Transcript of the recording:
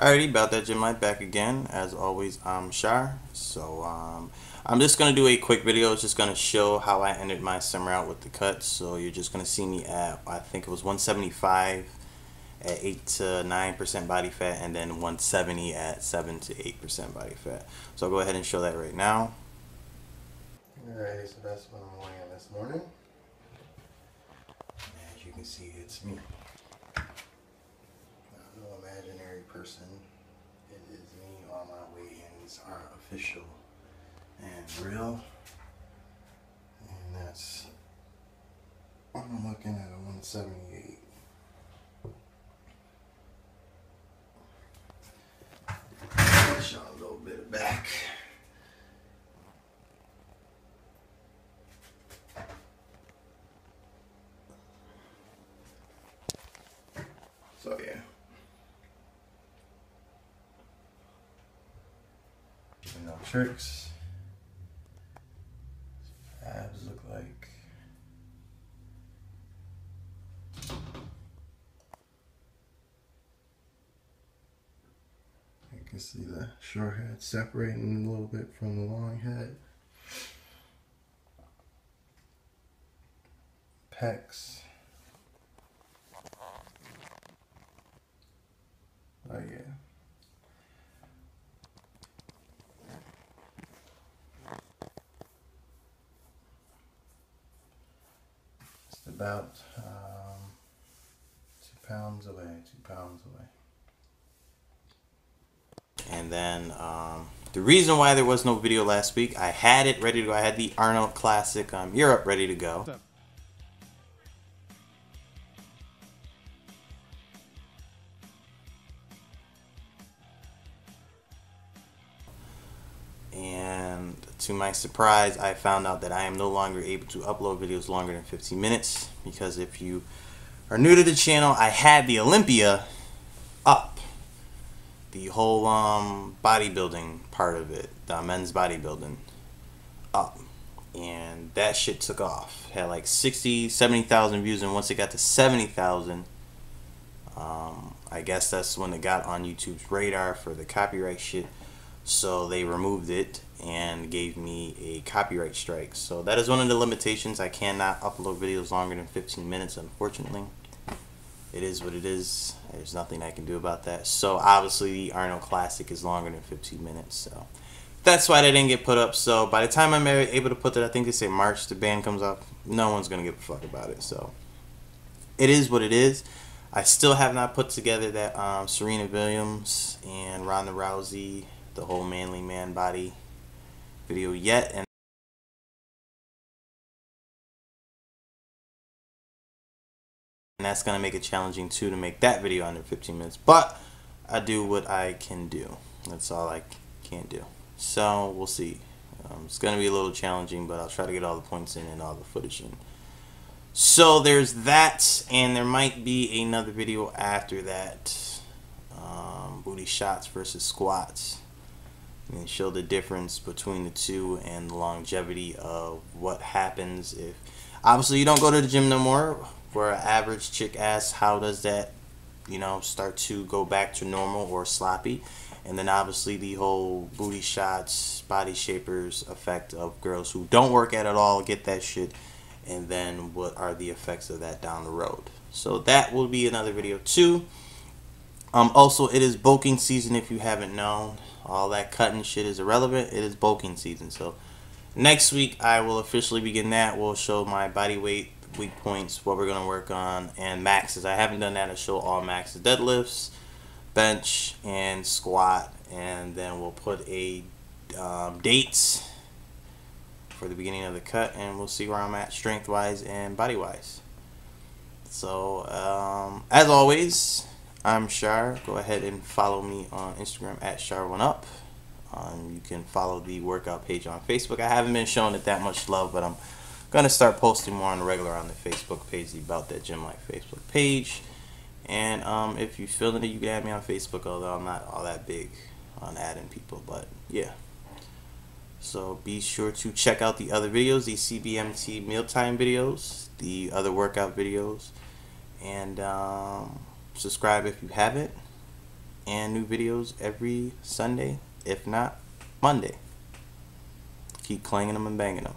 Alrighty, about that life back again. As always, I'm Char. So um, I'm just gonna do a quick video. It's just gonna show how I ended my summer out with the cuts. So you're just gonna see me at I think it was 175 at eight to nine percent body fat, and then 170 at seven to eight percent body fat. So I'll go ahead and show that right now. Alright, so that's what I'm wearing this morning. As you can see, it's me person. It is me on my weigh-ins are official and real. And that's, I'm looking at a 178. Show a little bit back. So yeah. no tricks. Abs look like. You can see the short head separating a little bit from the long head. Pecs. Oh yeah. About um, two pounds away, two pounds away. And then um, the reason why there was no video last week, I had it ready to go. I had the Arnold Classic um, Europe ready to go. To my surprise, I found out that I am no longer able to upload videos longer than 15 minutes because if you are new to the channel, I had the Olympia up. The whole um, bodybuilding part of it, the men's bodybuilding up. And that shit took off. Had like 60, 70,000 views and once it got to 70,000, um, I guess that's when it got on YouTube's radar for the copyright shit. So they removed it and gave me a copyright strike. So that is one of the limitations. I cannot upload videos longer than 15 minutes, unfortunately. It is what it is. There's nothing I can do about that. So obviously the Arnold Classic is longer than 15 minutes. So that's why they didn't get put up. So by the time I'm able to put that, I think they say March the band comes up. No one's gonna give a fuck about it. So it is what it is. I still have not put together that um, Serena Williams and Ronda Rousey, the whole manly man body video yet and and that's gonna make it challenging too to make that video under 15 minutes but I do what I can do. That's all I can do. So we'll see. Um, it's gonna be a little challenging but I'll try to get all the points in and all the footage in. So there's that and there might be another video after that. Um, booty shots versus squats and show the difference between the two and the longevity of what happens if obviously you don't go to the gym no more. For an average chick asks how does that you know start to go back to normal or sloppy? And then obviously the whole booty shots body shapers effect of girls who don't work at it all get that shit. And then what are the effects of that down the road? So that will be another video too um also it is bulking season if you haven't known all that cutting shit is irrelevant. It is bulking season. So next week I will officially begin that. We'll show my body weight, weak points, what we're gonna work on, and maxes. I haven't done that. I show all maxes, deadlifts, bench, and squat, and then we'll put a um, dates for the beginning of the cut, and we'll see where I'm at strength wise and body wise. So um, as always I'm Char. Go ahead and follow me on Instagram at Char1Up. Um, you can follow the workout page on Facebook. I haven't been showing it that much love, but I'm going to start posting more on the regular on the Facebook page, the About That Gym Life Facebook page. And um, if you're feeling it, you can add me on Facebook, although I'm not all that big on adding people. But yeah. So be sure to check out the other videos, the CBMT mealtime videos, the other workout videos, and um, subscribe if you haven't. and new videos every Sunday, if not Monday. Keep clanging them and banging them.